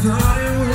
thought it was